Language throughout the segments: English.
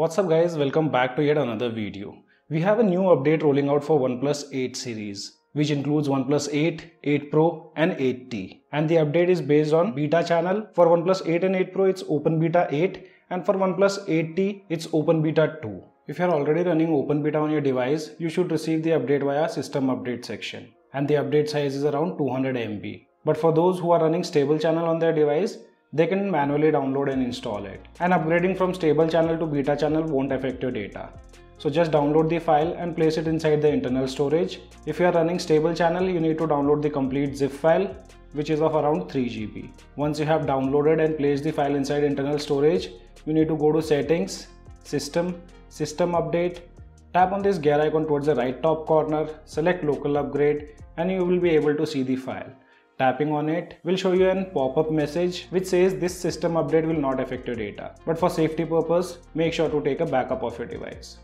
What's up guys, welcome back to yet another video. We have a new update rolling out for OnePlus 8 series, which includes OnePlus 8, 8 Pro and 8T. And the update is based on beta channel. For OnePlus 8 and 8 Pro, it's Open Beta 8 and for OnePlus 8T, it's Open Beta 2. If you're already running Open Beta on your device, you should receive the update via System Update section. And the update size is around 200 MB. But for those who are running stable channel on their device, they can manually download and install it. And upgrading from stable channel to beta channel won't affect your data. So just download the file and place it inside the internal storage. If you are running stable channel, you need to download the complete zip file which is of around 3 GB. Once you have downloaded and placed the file inside internal storage, you need to go to settings, system, system update, tap on this gear icon towards the right top corner, select local upgrade and you will be able to see the file. Tapping on it will show you an pop-up message which says this system update will not affect your data. But for safety purpose, make sure to take a backup of your device.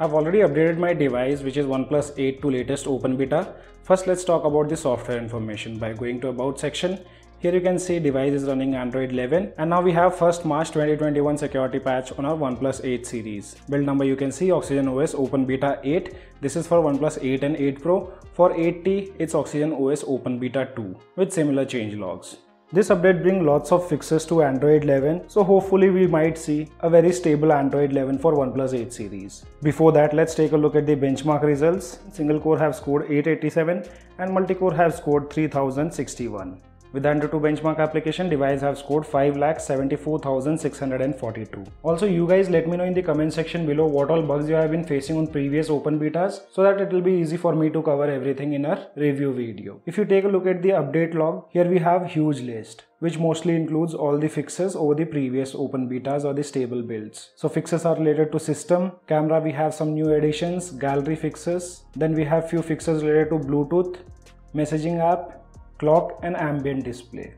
I've already updated my device which is OnePlus 8 to latest open beta. First let's talk about the software information by going to about section here you can see device is running Android 11 and now we have 1st March 2021 security patch on our OnePlus 8 series. Build number you can see Oxygen OS Open Beta 8. This is for OnePlus 8 and 8 Pro. For 8T it's Oxygen OS Open Beta 2 with similar change logs. This update brings lots of fixes to Android 11, so hopefully we might see a very stable Android 11 for OnePlus 8 series. Before that, let's take a look at the benchmark results. Single core have scored 887 and multi-core have scored 3061. With the AnTuTu benchmark application, device have scored 5,74,642. Also, you guys let me know in the comment section below what all bugs you have been facing on previous open betas so that it will be easy for me to cover everything in our review video. If you take a look at the update log, here we have huge list which mostly includes all the fixes over the previous open betas or the stable builds. So fixes are related to system, camera we have some new additions, gallery fixes, then we have few fixes related to Bluetooth, messaging app, clock and ambient display.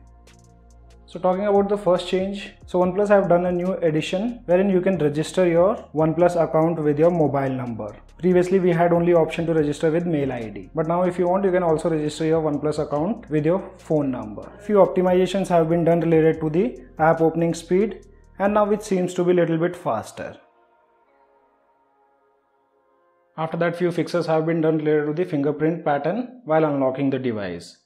So talking about the first change, so OnePlus have done a new addition wherein you can register your OnePlus account with your mobile number. Previously we had only option to register with mail ID. But now if you want you can also register your OnePlus account with your phone number. Few optimizations have been done related to the app opening speed and now it seems to be little bit faster. After that few fixes have been done related to the fingerprint pattern while unlocking the device.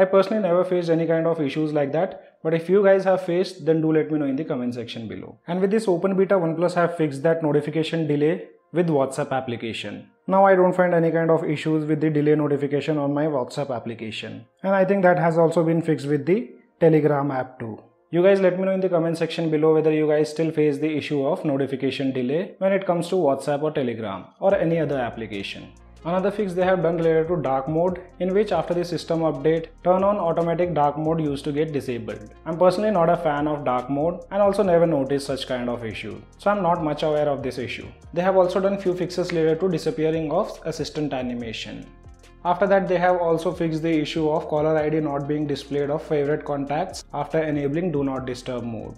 I personally never faced any kind of issues like that, but if you guys have faced, then do let me know in the comment section below. And with this open beta, OnePlus have fixed that notification delay with WhatsApp application. Now I don't find any kind of issues with the delay notification on my WhatsApp application. And I think that has also been fixed with the Telegram app too. You guys let me know in the comment section below whether you guys still face the issue of notification delay when it comes to WhatsApp or Telegram or any other application. Another fix they have done related to dark mode in which after the system update, turn on automatic dark mode used to get disabled. I'm personally not a fan of dark mode and also never noticed such kind of issue. So I'm not much aware of this issue. They have also done few fixes related to disappearing of assistant animation. After that, they have also fixed the issue of caller ID not being displayed of favorite contacts after enabling do not disturb mode.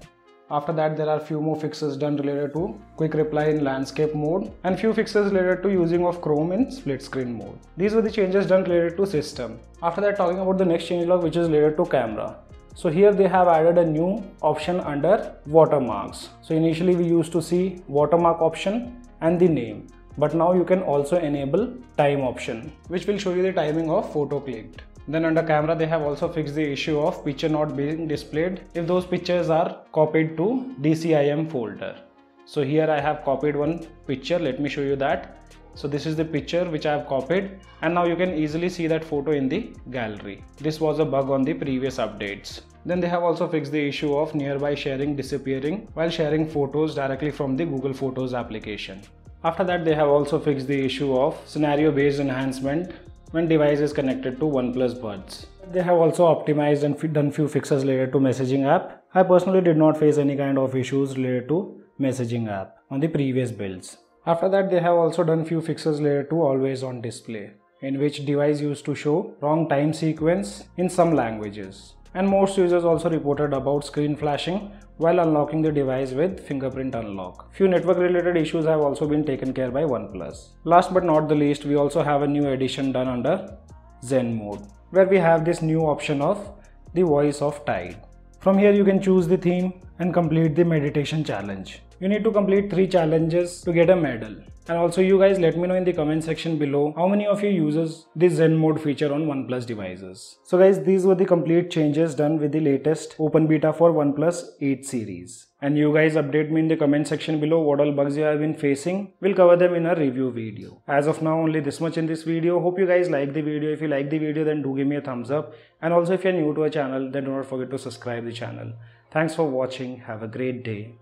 After that, there are few more fixes done related to quick reply in landscape mode and few fixes related to using of Chrome in split screen mode. These were the changes done related to system. After that, talking about the next changelog which is related to camera. So here they have added a new option under watermarks. So initially we used to see watermark option and the name. But now you can also enable time option which will show you the timing of photo clicked. Then under camera they have also fixed the issue of picture not being displayed if those pictures are copied to DCIM folder. So here I have copied one picture, let me show you that. So this is the picture which I have copied and now you can easily see that photo in the gallery. This was a bug on the previous updates. Then they have also fixed the issue of nearby sharing disappearing while sharing photos directly from the Google Photos application. After that they have also fixed the issue of scenario based enhancement when device is connected to OnePlus Buds. They have also optimized and done few fixes related to messaging app. I personally did not face any kind of issues related to messaging app on the previous builds. After that they have also done few fixes related to always on display in which device used to show wrong time sequence in some languages. And most users also reported about screen flashing while unlocking the device with fingerprint unlock. Few network related issues have also been taken care by OnePlus. Last but not the least, we also have a new addition done under Zen mode, where we have this new option of the voice of Tide. From here you can choose the theme and complete the meditation challenge. You need to complete 3 challenges to get a medal. And also you guys let me know in the comment section below how many of you uses the Zen mode feature on OnePlus devices. So guys these were the complete changes done with the latest open beta for OnePlus 8 series. And you guys update me in the comment section below what all bugs you have been facing. We'll cover them in a review video. As of now only this much in this video. Hope you guys like the video. If you like the video then do give me a thumbs up. And also if you're new to our channel then do not forget to subscribe the channel. Thanks for watching. Have a great day.